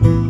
Música